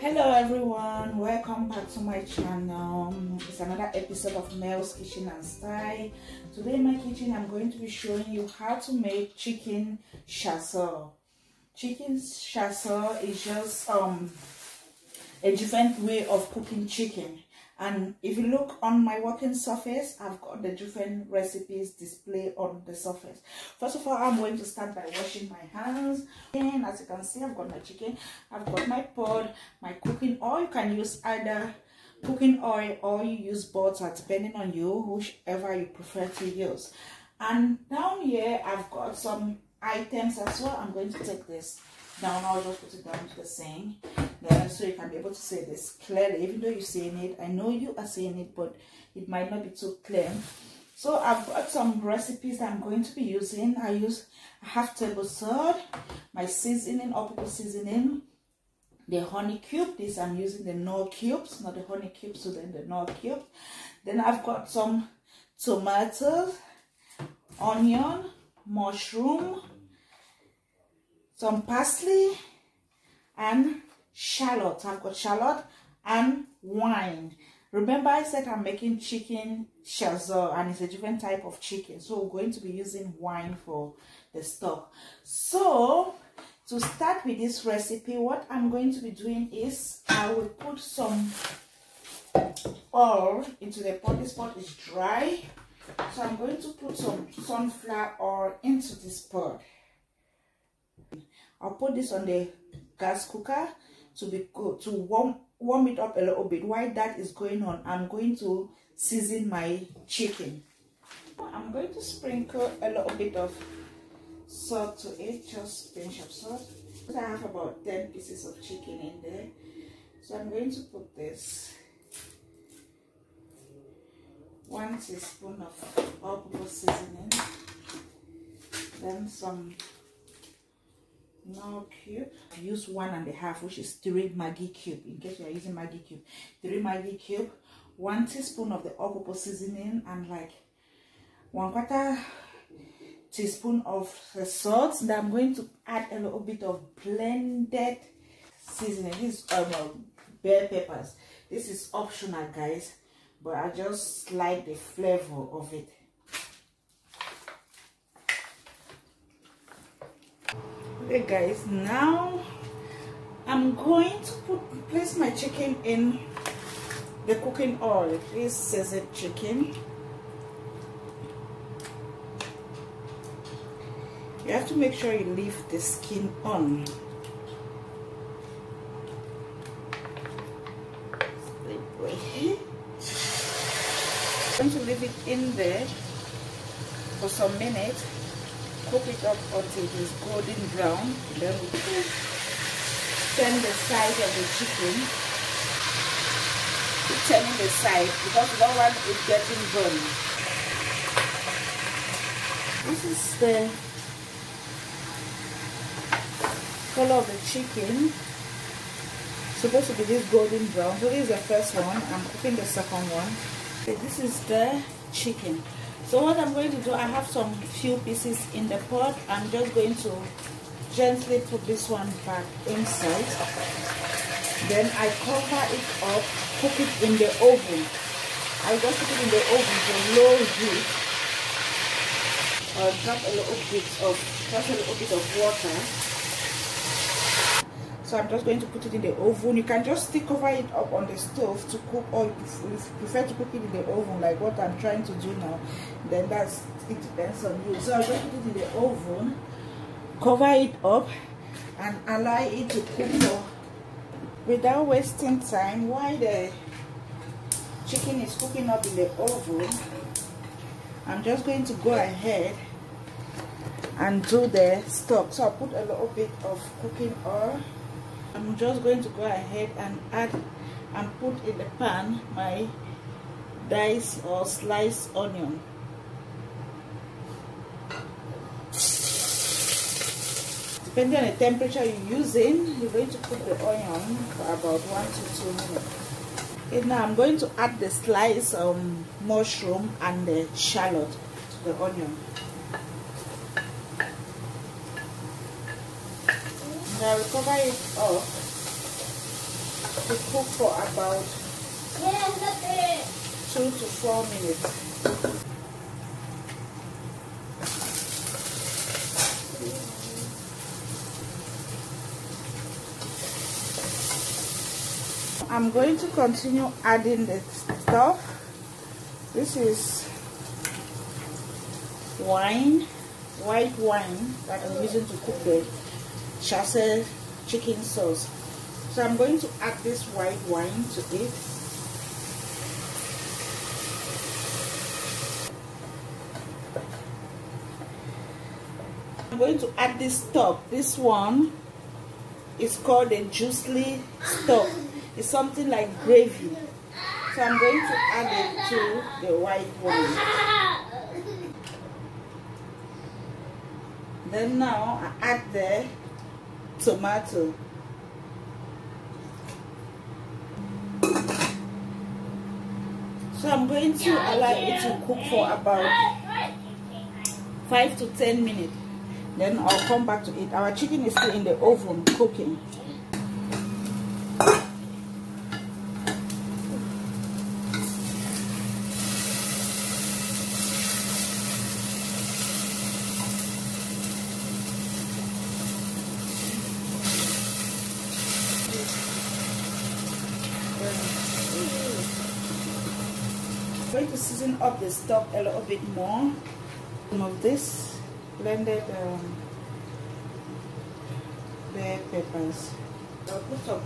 hello everyone. Welcome back to my channel. It's another episode of mel's kitchen and style. Today in my kitchen i'm going to be showing you how to make chicken chasseur. Chicken chasseur is just um a different way of cooking chicken and if you look on my working surface i've got the different recipes displayed on the surface. First of all i'm going to start by washing my hands. And as you can see i've got my chicken i've got my pot my cooking oil. You can use either cooking oil or you use butter uh, depending on you whichever you prefer to use. And down here i've got some items as well. I'm going to take this down. I'll just put it down to the sink so you can be able to see this clearly even though you're seeing it. I know you are seeing it but it might not be too clear. So i've got some recipes that i'm going to be using. I use a half table salt my seasoning all seasoning the honey cube. This i'm using the Knorr cubes not the honey cubes so then the Knorr cubes. Then i've got some tomatoes onion mushroom some parsley and shallot. I've got shallot and wine. Remember I said I'm making chicken chasseur and it's a different type of chicken. So we're going to be using wine for the stock. So to start with this recipe, what I'm going to be doing is I will put some oil into the pot. This pot is dry. So I'm going to put some sunflower oil into this pot. I'll put this on the gas cooker to be to warm warm it up a little bit while that is going on i'm going to season my chicken. I'm going to sprinkle a little bit of salt to it just pinch of salt. I have about 10 pieces of chicken in there. So i'm going to put this one teaspoon of all-purpose seasoning then some Knorr cube. Use one and a half which is three Maggi cube. In case you are using Maggi cube. Three Maggi cube one teaspoon of the all-purpose seasoning and like one quarter teaspoon of the salt. That i'm going to add a little bit of blended seasoning. This is um, bell peppers. This is optional guys but i just like the flavor of it okay guys now i'm going to put place my chicken in the cooking oil. This seasoned chicken. You have to make sure you leave the skin on. I'm going to leave it in there for some minutes cook it up until it is golden brown. Then we turn the side of the chicken. Turning the side because don't want it getting burned. This is the color of the chicken. supposed to be this golden brown. So this is the first one. I'm cooking the second one. Okay, this is the chicken so what i'm going to do i have some few pieces in the pot. I'm just going to gently put this one back inside. Then i cover it up cook it in the oven. I just put it in the oven to low heat. I'll drop a little bit of just a little bit of water so i'm just going to put it in the oven. You can just stick cover it up on the stove to cook or if you prefer to cook it in the oven like what i'm trying to do now. Then that's it depends on you. So i'll just put it in the oven cover it up and allow it to cook for without wasting time while the chicken is cooking up in the oven i'm just going to go ahead and do the stock. So i'll put a little bit of cooking oil I'm just going to go ahead and add and put in the pan my diced or sliced onion. Depending on the temperature you're using, you're going to put the onion for about one to two minutes. Okay, now I'm going to add the slice um, mushroom and the shallot to the onion. I we cover it up to cook for about two to four minutes. I'm going to continue adding the stuff. This is wine, white wine that I'm using to cook the chassé chicken sauce. So I'm going to add this white wine to it. I'm going to add this stock. This one is called the juicy stock. It's something like gravy. So I'm going to add it to the white wine. Then now I add the tomato. So I'm going to allow it to cook for about 5 to 10 minutes. Then I'll come back to it. Our chicken is still in the oven cooking. To season up the stock a little bit more. Some of this blended um, bell peppers. I'll put some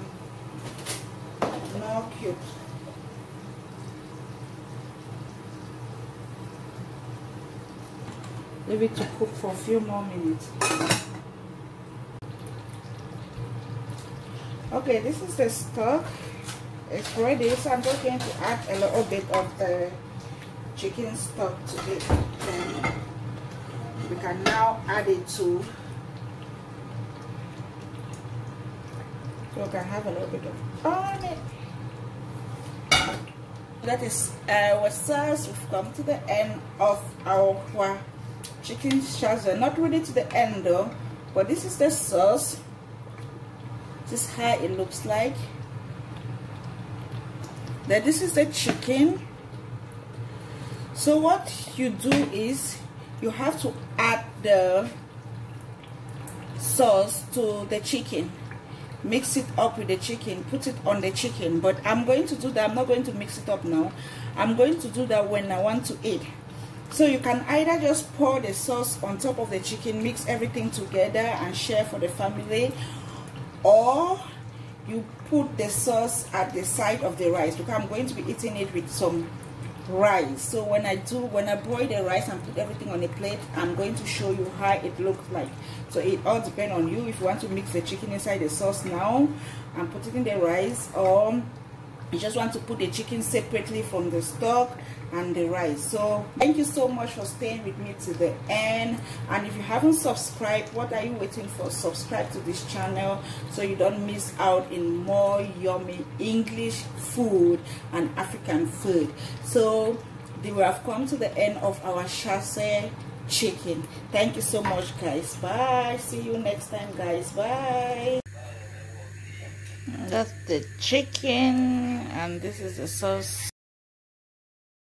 more cubes. Leave it to cook for a few more minutes. Okay, this is the stock it's ready so i'm just going to add a little bit of the chicken stock to it then we can now add it to so we can have a little bit of on it. That is uh, our sauce we've come to the end of our chicken chassé not really to the end though but this is the sauce. This is how it looks like. Then this is the chicken so what you do is you have to add the sauce to the chicken. Mix it up with the chicken put it on the chicken. But i'm going to do that. I'm not going to mix it up now. I'm going to do that when i want to eat. So you can either just pour the sauce on top of the chicken mix everything together and share for the family or you put the sauce at the side of the rice. Because I'm going to be eating it with some rice. So when I do when I boil the rice and put everything on a plate I'm going to show you how it looks like. So it all depends on you. If you want to mix the chicken inside the sauce now and put it in the rice or you just want to put the chicken separately from the stock and the rice. So thank you so much for staying with me to the end. And if you haven't subscribed what are you waiting for? Subscribe to this channel so you don't miss out in more yummy english food and african food. So we have come to the end of our chassé chicken. Thank you so much guys. Bye. See you next time guys. Bye that's the chicken and this is the sauce